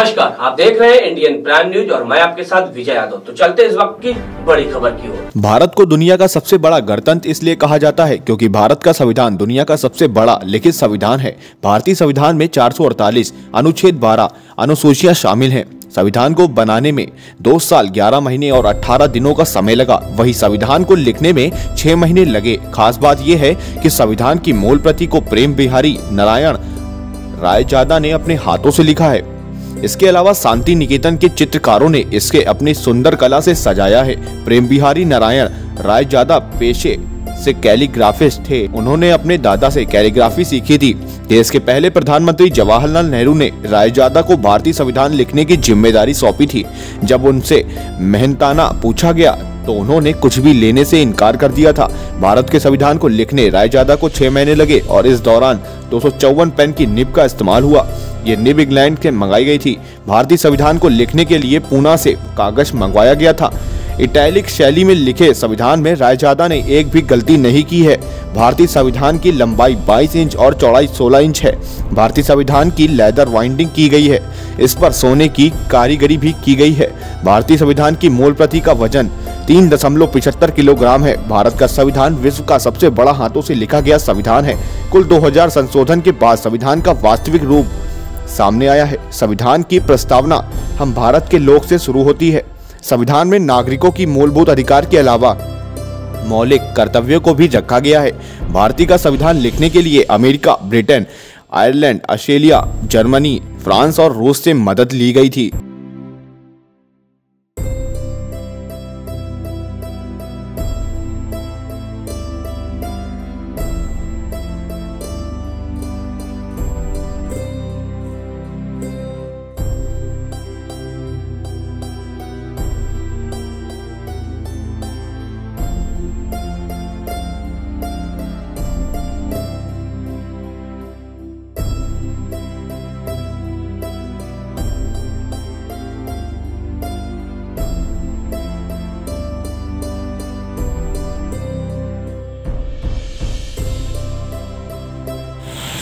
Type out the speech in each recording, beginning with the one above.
नमस्कार, आप देख रहे हैं इंडियन प्राइम न्यूज़ और मैं आपके साथ विजय यादव। तो चलते इस वक्त की बड़ी खबर की ओर। भारत को दुनिया का सबसे बड़ा गणतंत्र इसलिए कहा जाता है क्योंकि भारत का संविधान दुनिया का सबसे बड़ा लिखित संविधान है। भारतीय संविधान में 448 अनुच्छेद 12 अनुसूचियाँ शामिल है। संविधान को बनाने में दो साल, ग्यारह महीने और अठारह दिनों का समय लगा। वही संविधान को लिखने में छह महीने लगे। खास बात यह है कि संविधान की मूल प्रति को प्रेम बिहारी नारायण रायजादा ने अपने हाथों से लिखा है। इसके अलावा शांति निकेतन के चित्रकारों ने इसके अपनी सुंदर कला से सजाया है। प्रेम बिहारी नारायण रायजादा पेशे से कैलीग्राफिस्ट थे। उन्होंने अपने दादा से कैलीग्राफी सीखी थी। देश के पहले प्रधानमंत्री जवाहरलाल नेहरू ने रायजादा को भारतीय संविधान लिखने की ज़िम्मेदारी सौंपी थी। जब उनसे मेहनताना पूछा गया तो उन्होंने कुछ भी लेने से इनकार कर दिया था। भारत के संविधान को लिखने रायजादा को छह महीने लगे और इस दौरान दो सौ चौवन पेन की निब का इस्तेमाल हुआ। ये निब इंग्लैंड से मंगाई गई थी। भारतीय संविधान को लिखने के लिए पूना से कागज़ मंगवाया गया था। इटैलिक शैली में लिखे संविधान में रायजादा ने एक भी गलती नहीं की है। भारतीय संविधान की लंबाई 22 इंच और चौड़ाई 16 इंच है। भारतीय संविधान की लेदर वाइंडिंग की गई है। इस पर सोने की कारीगरी भी की गई है। भारतीय संविधान की मूल प्रति का वज़न तीन दशमलव पिछहत्तर किलोग्राम है। भारत का संविधान विश्व का सबसे बड़ा हाथों से लिखा गया संविधान है। कुल 2000 संशोधन के बाद संविधान का वास्तविक रूप सामने आया है। संविधान की प्रस्तावना हम भारत के लोग से शुरू होती है। संविधान में नागरिकों की मूलभूत अधिकार के अलावा मौलिक कर्तव्यों को भी रखा गया है। भारतीय का संविधान लिखने के लिए America, Britain, Ireland, Australia, Germany, France और रूस से मदद ली गई थी।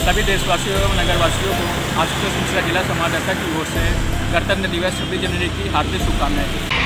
सभी देशवासियों एवं नगरवासियों को आशुतोष मिश्रा जिला संवाददाता की ओर से गणतंत्र दिवस छब्बीस जनवरी की हार्दिक शुभकामनाएँ।